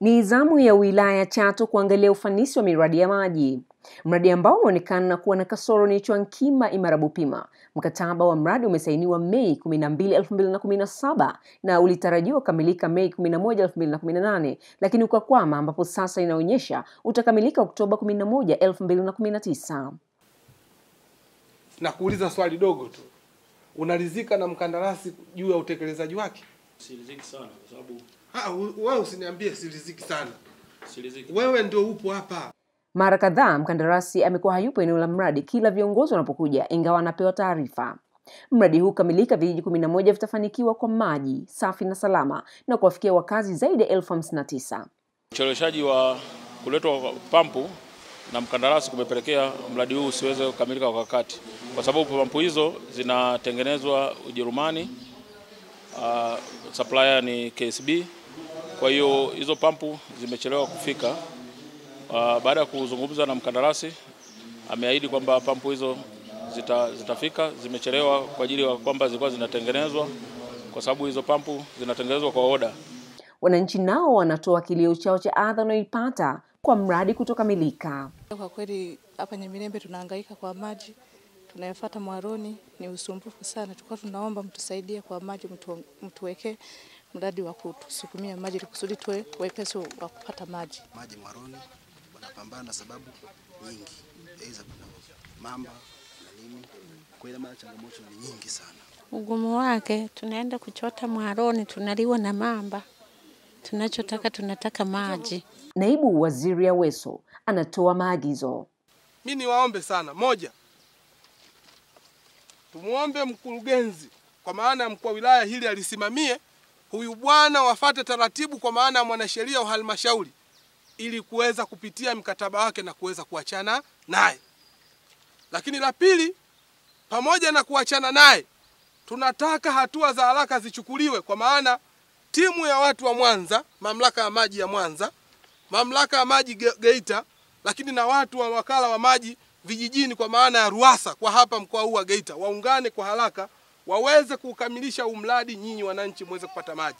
Ni zamu ya wilaya ya Chato kuangalia ufanisi wa miradi ya maji. Mradi ambao umeonekana kuwa na kasoro ni Chwankima Imara Bupima. Mkataba wa mradi umesainiwa Mei 12, 2017 na ulitarajiwa kukamilika Mei 11, 2018, lakini ukakwama ambapo sasa inaonyesha utakamilika Oktoba 11, 2019. na kuuliza swali dogo tu, unaridhika na mkandarasi juu ya utekelezaji wake? Siridhiki sana kwa sababu wewe usiniambie siliziki sana, siliziki. wewe ndio upo hapa. Mara kadhaa mkandarasi amekuwa hayupo eneo la mradi kila viongozi wanapokuja, ingawa anapewa taarifa. Mradi huu kamilika, vijiji kumi na moja vitafanikiwa kwa maji safi na salama na kuwafikia wakazi zaidi ya elfu hamsini na tisa. Ucheleweshaji wa kuletwa kwa pampu na mkandarasi kumepelekea mradi huu usiweze kukamilika kwa wakati, kwa sababu pampu hizo zinatengenezwa Ujerumani. Uh, supplier ni KSB. Kwa hiyo hizo pampu zimechelewa kufika. Uh, baada ya kuzungumza na mkandarasi ameahidi kwamba pampu hizo zita, zitafika. Zimechelewa kwa ajili ya kwamba zilikuwa zinatengenezwa, kwa sababu hizo pampu zinatengenezwa kwa oda. Wananchi nao wanatoa kilio chao cha adha wanayoipata kwa mradi kutokamilika. Kwa kweli hapa Nyamirembe tunahangaika kwa maji tunayofuata Mwaroni ni usumbufu sana. Tulikuwa tunaomba mtusaidie kwa maji, mtuweke mtuwekee mradi wa kutusukumia maji ili kusudi tuwe wepesi wa kupata maji. maji Mwaroni wanapambana na sababu nyingi, aidha kuna mamba na nini. Kwa ile maana changamoto ni nyingi sana. Ugumu wake tunaenda kuchota Mwaroni, tunaliwa na mamba. Tunachotaka tunataka maji. Naibu Waziri Aweso anatoa maagizo. Mimi niwaombe sana, moja, tumwombe mkurugenzi kwa maana ya mkuu wa wilaya hili alisimamie huyu bwana, wafate taratibu kwa maana ya mwanasheria wa halmashauri ili kuweza kupitia mkataba wake na kuweza kuachana naye. Lakini la pili, pamoja na kuachana naye, tunataka hatua za haraka zichukuliwe, kwa maana timu ya watu wa Mwanza, mamlaka ya maji ya Mwanza, mamlaka ya maji Geita, lakini na watu wa wakala wa maji vijijini, kwa maana ya RUWASA kwa hapa mkoa huu wa Geita, waungane kwa haraka waweze kukamilisha huu mradi, nyinyi wananchi mweze kupata maji.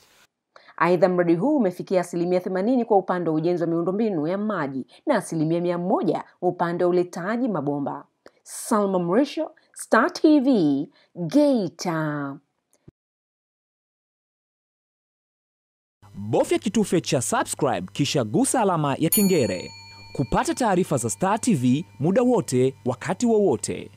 Aidha, mradi huu umefikia asilimia 80 kwa upande wa ujenzi wa miundombinu ya maji na asilimia mia moja upande wa uletaji mabomba. Salma Mrisho, Star TV, Geita. Bofya kitufe cha subscribe kisha gusa alama ya kengele kupata taarifa za Star TV muda wote wakati wowote.